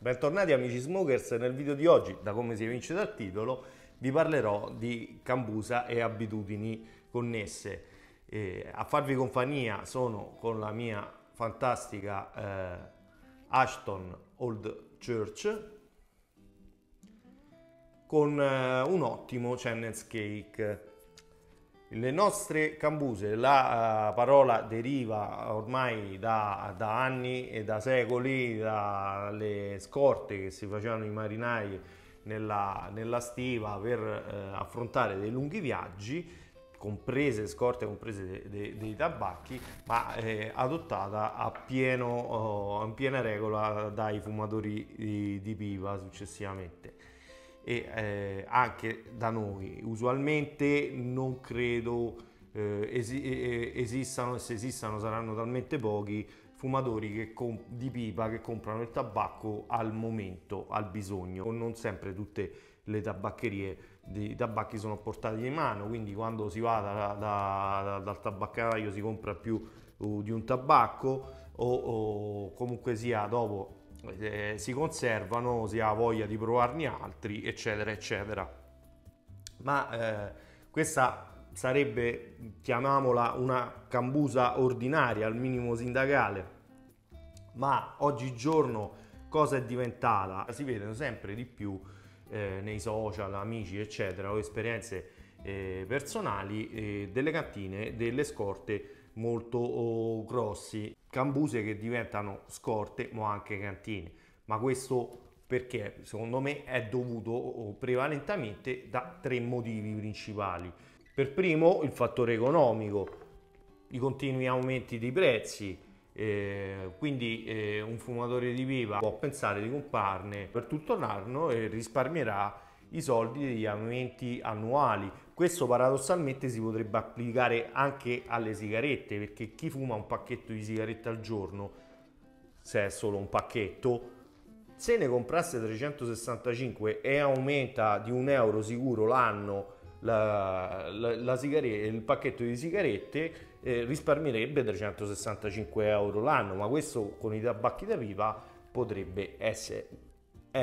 Bentornati amici smokers, nel video di oggi, da come si evince dal titolo, vi parlerò di cambusa e abitudini connesse. Eh, a farvi compagnia sono con la mia fantastica eh, Ashton Old Church con eh, un ottimo Channels Cake le nostre cambuse, la uh, parola deriva ormai da, da, anni e da secoli dalle scorte che si facevano i marinai nella, nella stiva per uh, affrontare dei lunghi viaggi, comprese scorte, comprese dei, dei, dei tabacchi, ma eh, adottata a pieno, oh, in piena regola dai fumatori di, di pipa successivamente e eh, anche da noi. Usualmente non credo eh, esi- esistano se esistano saranno talmente pochi fumatori che comp- di pipa che comprano il tabacco al momento, al bisogno. Non sempre tutte le tabaccherie di tabacchi sono portate in mano, quindi quando si va da, da, da, dal tabaccaio si compra più uh, di un tabacco o, o comunque sia dopo eh, si conservano, si ha voglia di provarne altri, eccetera, eccetera. Ma eh, questa sarebbe, chiamiamola, una cambusa ordinaria, al minimo sindacale, ma oggigiorno cosa è diventata? Si vedono sempre di più eh, nei social, amici, eccetera, o esperienze eh, personali eh, delle cantine, delle scorte molto oh, grossi, cambuse che diventano scorte ma anche cantine. Ma questo perché secondo me è dovuto prevalentemente da tre motivi principali. Per primo il fattore economico, i continui aumenti dei prezzi, eh, quindi eh, un fumatore di pipa può pensare di comprarne per tutto l'anno e risparmierà i soldi degli aumenti annuali. Questo paradossalmente si potrebbe applicare anche alle sigarette, perché chi fuma un pacchetto di sigarette al giorno, se è solo un pacchetto, se ne comprasse 365 e aumenta di un euro sicuro l'anno la, la, la il pacchetto di sigarette, eh, risparmierebbe 365 euro l'anno, ma questo con i tabacchi da pipa potrebbe essere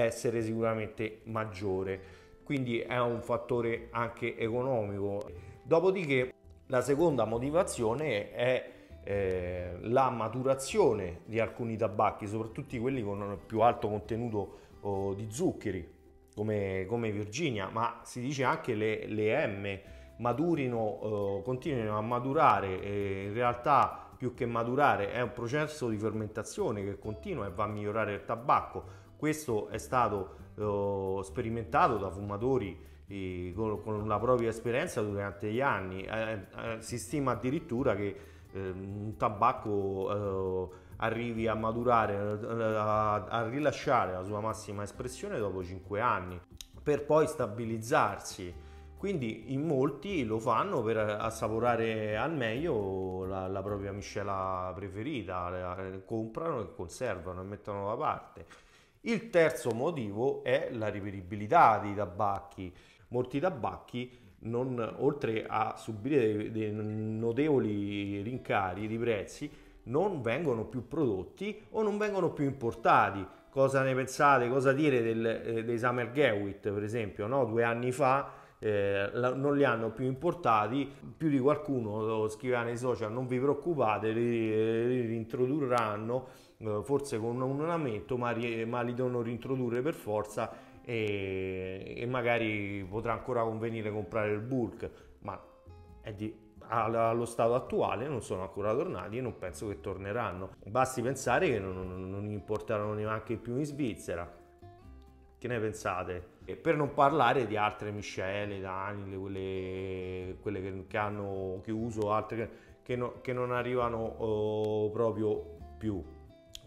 essere sicuramente maggiore. Quindi è un fattore anche economico. Dopodiché la seconda motivazione è eh, la maturazione di alcuni tabacchi soprattutto quelli con più alto contenuto oh, di zuccheri come, come, Virginia ma si dice anche le, le M maturino, eh, continuino a maturare e in realtà più che maturare è un processo di fermentazione che continua e va a migliorare il tabacco questo è stato eh, sperimentato da fumatori eh, con, con, la propria esperienza durante gli anni. Eh, eh si stima addirittura che ehm, un tabacco eh, arrivi a maturare, a, a rilasciare la sua massima espressione dopo 5 anni, per poi stabilizzarsi. Quindi in molti lo fanno per assaporare al meglio la, la propria miscela preferita, la, comprano e conservano e mettono da parte. Il terzo motivo è la riperibilità dei tabacchi. Molti tabacchi, non, oltre a subire dei, notevoli rincari di prezzi, non vengono più prodotti o non vengono più importati. Cosa ne pensate? Cosa dire del, eh, dei Summer Gewit, per esempio? No? Due anni fa eh, non li hanno più importati, più di qualcuno scriveva nei social non vi preoccupate, li, li rintrodurranno eh, forse con un lamento, ma, ma, li devono rintrodurre per forza e, e, magari potrà ancora convenire comprare il bulk, ma di, allo stato attuale non sono ancora tornati e non penso che torneranno. Basti pensare che non, non, non importeranno neanche più in Svizzera. Che ne pensate? E per non parlare di altre miscele, Daniel, quelle, quelle che, che, hanno chiuso, altre che, no, che non arrivano oh, proprio più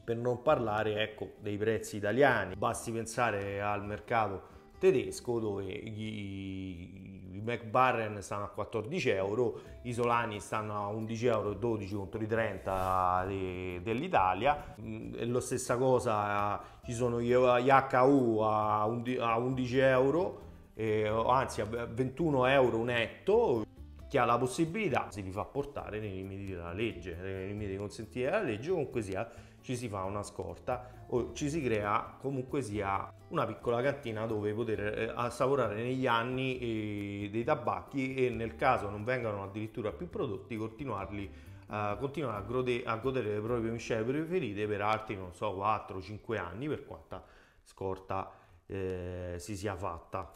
per non parlare ecco, dei prezzi italiani. Basti pensare al mercato tedesco dove i, i McBarren stanno a 14 euro, i Solani stanno a 11 euro 12 contro i 30 de, dell'Italia, mm, e la stessa cosa ci sono gli HU a 11 euro, eh, anzi a 21 euro netto, chi ha la possibilità si li fa portare nei limiti della legge, nei limiti consentiti dalla legge, comunque sia ci si fa una scorta o ci si crea comunque sia una piccola cantina dove poter eh, assaporare negli anni eh, dei tabacchi e nel caso non vengano addirittura più prodotti continuarli Uh, continuare a, gode- a, godere le proprie miscele preferite per altri, non so, 4-5 anni per quanta scorta eh, si sia fatta.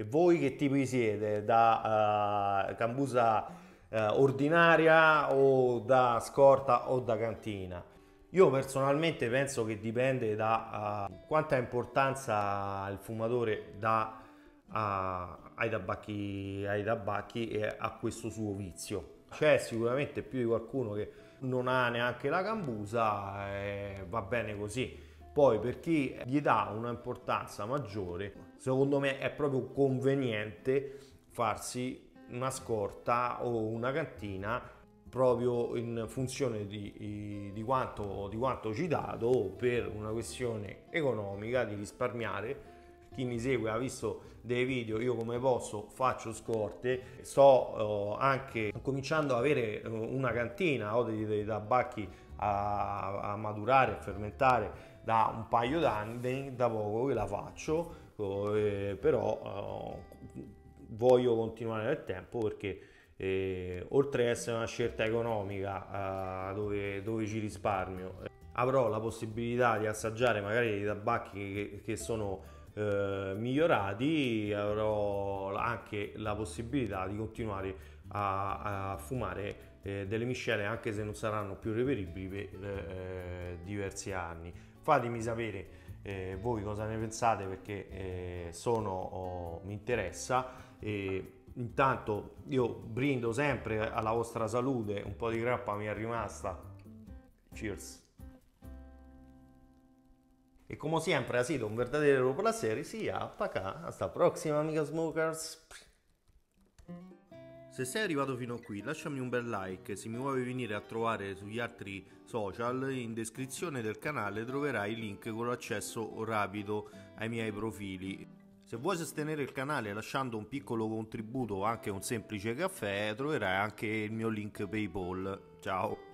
E voi che tipi siete? Da uh, cambusa uh, ordinaria o da scorta o da cantina? Io personalmente penso che dipende da uh, quanta importanza il fumatore dà ai tabacchi, ai tabacchi e a questo suo vizio. C'è sicuramente più di qualcuno che non ha neanche la cambusa e va bene così. Poi per chi gli dà un'importanza maggiore, secondo me è proprio conveniente farsi una scorta o una cantina proprio in funzione di, di, quanto, di quanto ci per una questione economica di risparmiare. Chi mi segue ha visto dei video io come posso faccio scorte sto uh, anche cominciando ad avere uh, una cantina ho dei, dei tabacchi a, a, maturare a fermentare da un paio d'anni da poco che la faccio eh, però voglio continuare nel tempo perché eh, oltre ad essere una scelta economica eh, dove, dove, ci risparmio, avrò la possibilità di assaggiare magari dei tabacchi che, che sono eh, migliorati, avrò anche la possibilità di continuare a, a fumare eh, delle miscele anche se non saranno più reperibili per eh, diversi anni. Fatemi sapere eh, voi cosa ne pensate perché sono, oh, mi interessa. E, intanto io brindo sempre alla vostra salute, un po' di grappa mi è rimasta. Cheers. E come sempre ha sido un verdadero placer, sia para Hasta prossima, amica smokers. Se sei arrivato fino a qui lasciami un bel like, se mi vuoi venire a trovare sugli altri social in descrizione del canale troverai il link con l'accesso rapido ai miei profili. Se vuoi sostenere il canale lasciando un piccolo contributo o anche un semplice caffè, troverai anche il mio link PayPal. Ciao!